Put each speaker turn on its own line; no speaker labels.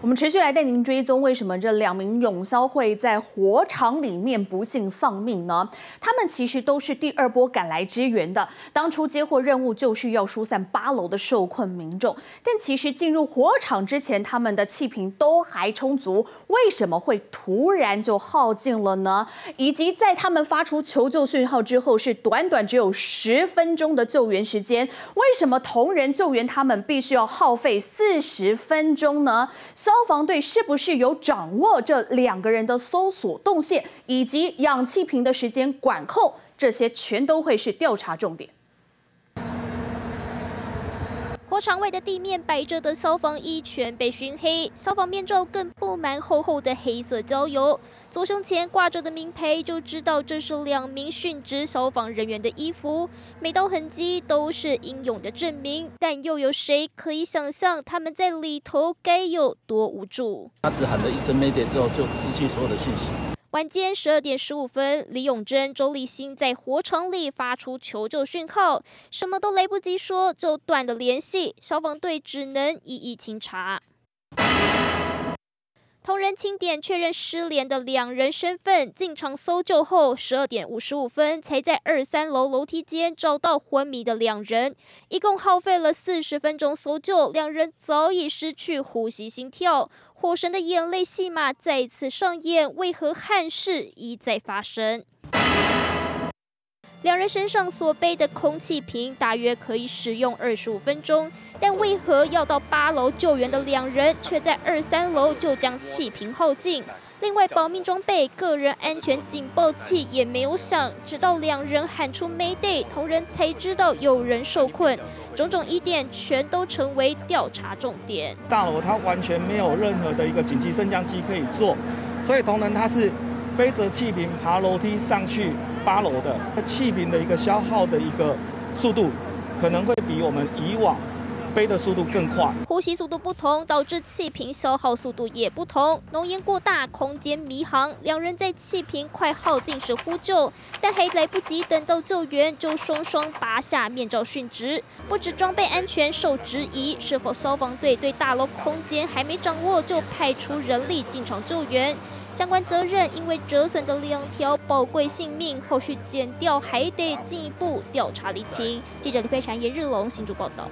我们持续来带您追踪，为什么这两名永销会在火场里面不幸丧命呢？他们其实都是第二波赶来支援的，当初接获任务就是要疏散八楼的受困民众，但其实进入火场之前，他们的气瓶都还充足，为什么会突然就耗尽了呢？以及在他们发出求救讯号之后，是短短只有十分钟的救援时间，为什么同仁救援他们必须要耗费四十分钟呢？消防队是不是有掌握这两个人的搜索动线，以及氧气瓶的时间管控？这些全都会是调查重点。
场外的地面摆着的消防衣全被熏黑，消防面罩更布满厚厚的黑色焦油。左胸前挂着的名牌，就知道这是两名殉职消防人员的衣服。每道痕迹都是英勇的证明，但又有谁可以想象他们在里头该有多无助？
他只喊了一声 mad 之后，就失去所有的信息。
晚间十二点十五分，李永珍、周立新在火场里发出求救讯号，什么都来不及说，就断了联系。消防队只能一一清查。同仁清点确认失联的两人身份，进场搜救后，十二点五十五分才在二三楼楼梯间找到昏迷的两人，一共耗费了四十分钟搜救，两人早已失去呼吸、心跳。火神的眼泪戏码再次上演，为何憾事一再发生？两人身上所背的空气瓶大约可以使用二十五分钟，但为何要到八楼救援的两人，却在二三楼就将气瓶耗尽？另外，保命装备、个人安全警报器也没有响，直到两人喊出 “Mayday”，同仁才知道有人受困。种种疑点全都成为调查重点。
大楼它完全没有任何的一个紧急升降机可以做，所以同仁他是背着气瓶爬楼梯上去。八楼的气瓶的一个消耗的一个速度，可能会比我们以往背的速度更快。
呼吸速度不同，导致气瓶消耗速度也不同。浓烟过大，空间迷航，两人在气瓶快耗尽时呼救，但还来不及等到救援，就双双拔下面罩殉职。不止装备安全受质疑，是否消防队对大楼空间还没掌握就派出人力进场救援？相关责任因为折损的两条宝贵性命，后续减掉还得进一步调查厘清。记者李佩婵、严日龙新竹报道。